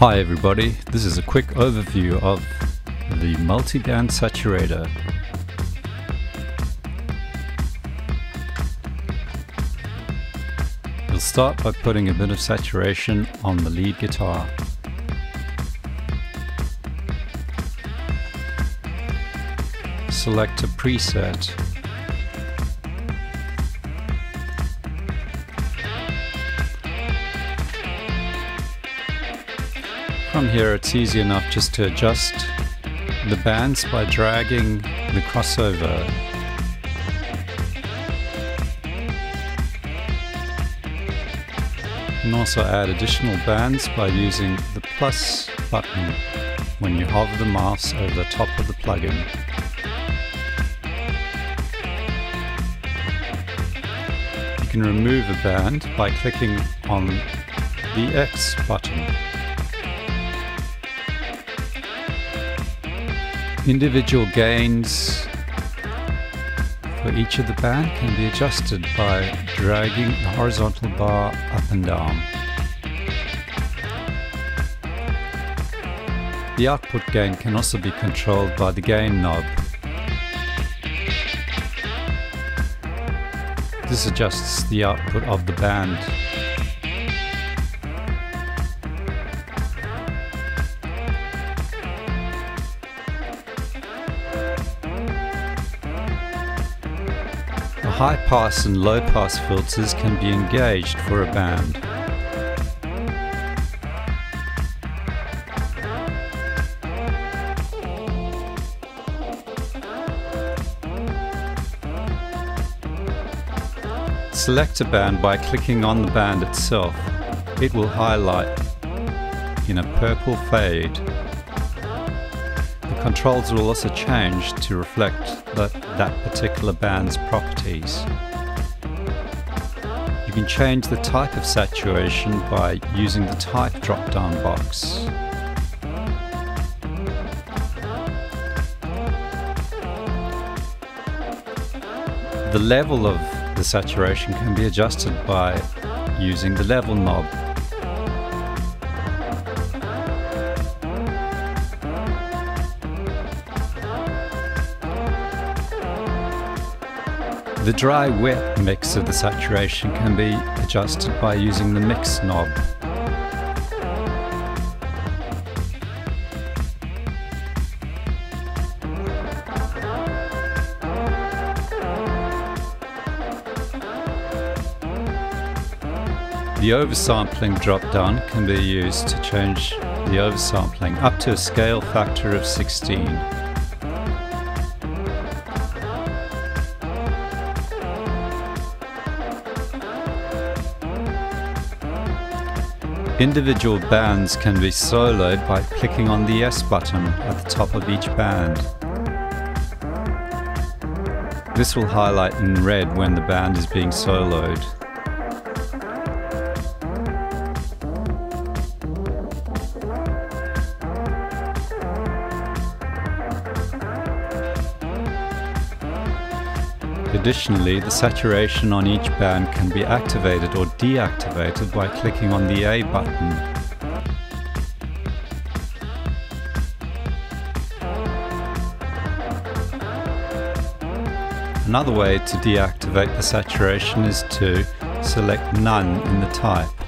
Hi everybody, this is a quick overview of the multiband saturator. We'll start by putting a bit of saturation on the lead guitar. Select a preset From here it's easy enough just to adjust the bands by dragging the crossover. You can also add additional bands by using the plus button when you hover the mouse over the top of the plugin. You can remove a band by clicking on the X button. Individual gains for each of the band can be adjusted by dragging the horizontal bar up and down. The output gain can also be controlled by the gain knob. This adjusts the output of the band. High pass and low pass filters can be engaged for a band. Select a band by clicking on the band itself. It will highlight in a purple fade Controls will also change to reflect that, that particular band's properties. You can change the type of saturation by using the type drop-down box. The level of the saturation can be adjusted by using the level knob The dry wet mix of the saturation can be adjusted by using the mix knob. The oversampling drop-down can be used to change the oversampling up to a scale factor of 16. Individual bands can be soloed by clicking on the S button at the top of each band. This will highlight in red when the band is being soloed. Additionally, the saturation on each band can be activated or deactivated by clicking on the A button. Another way to deactivate the saturation is to select None in the type.